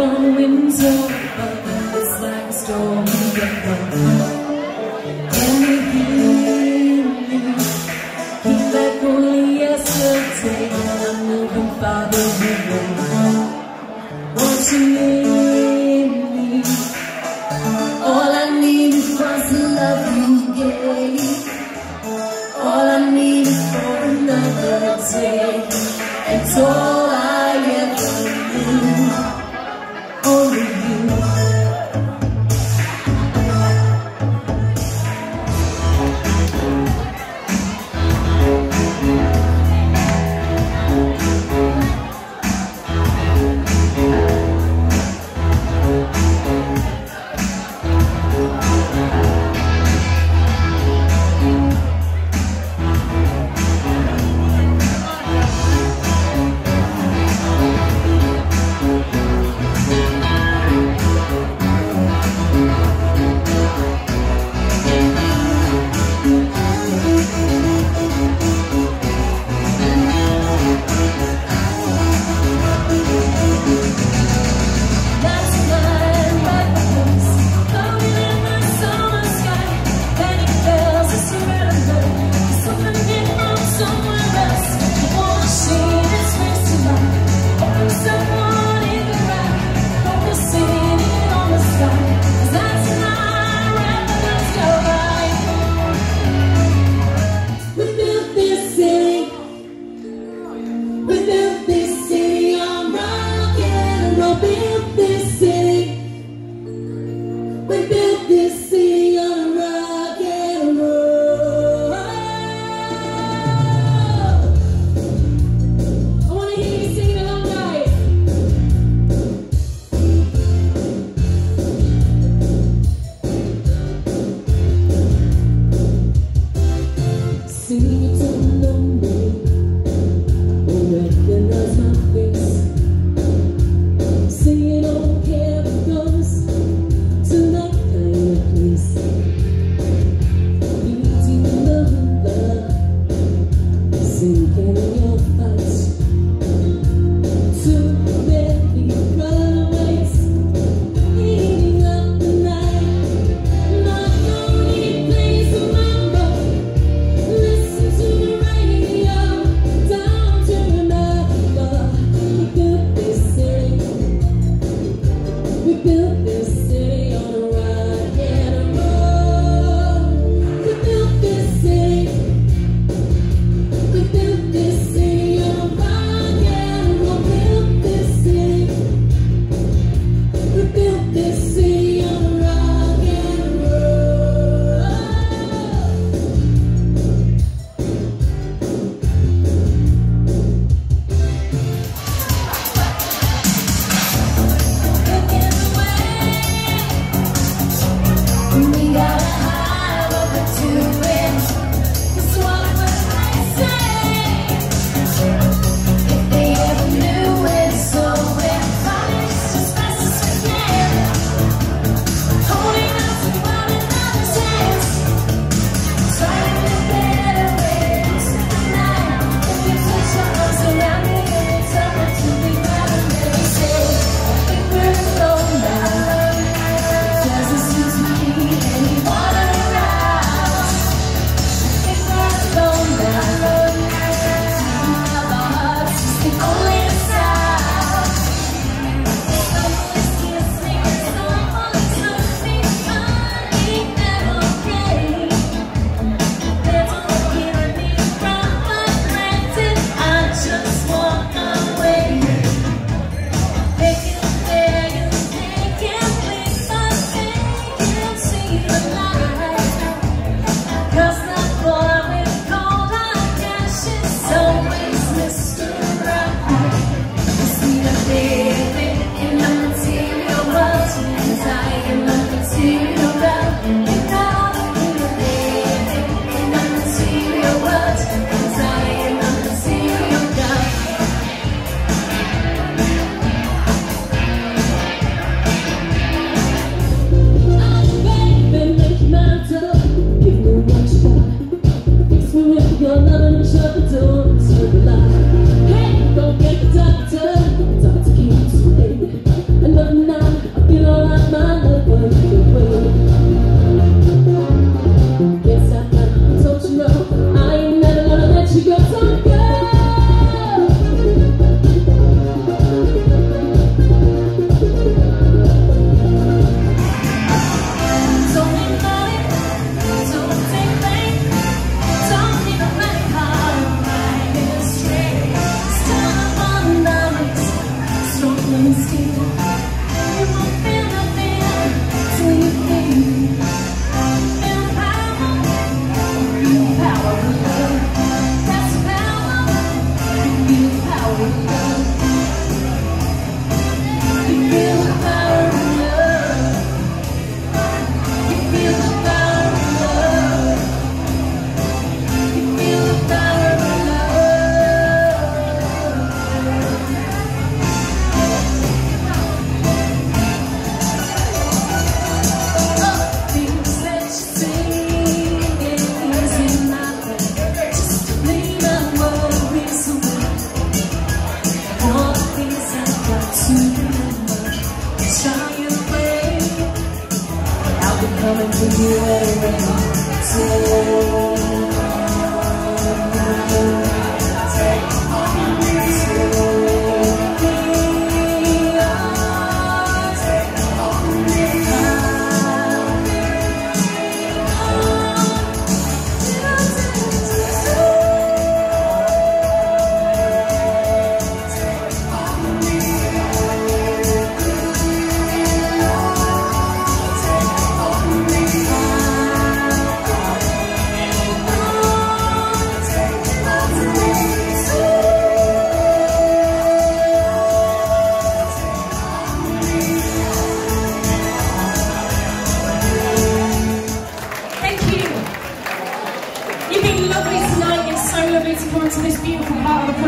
from Windsor, but it's like a storm Can you hear me? He's like only yesterday, and I'm looking farther away. Won't you leave me? All I need is was the love you gave. All I need is for another day, and all. see.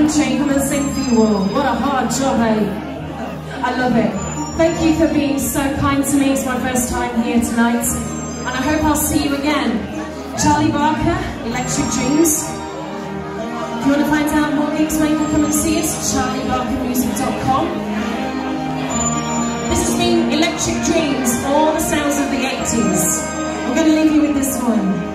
Adam come and sing for you all. What a hard job, eh? I love it. Thank you for being so kind to me. It's my first time here tonight. And I hope I'll see you again. Charlie Barker, Electric Dreams. If you want to find out more gigs, maybe come and see us. CharlieBarkerMusic.com This has been Electric Dreams, all the sounds of the 80s. We're going to leave you with this one.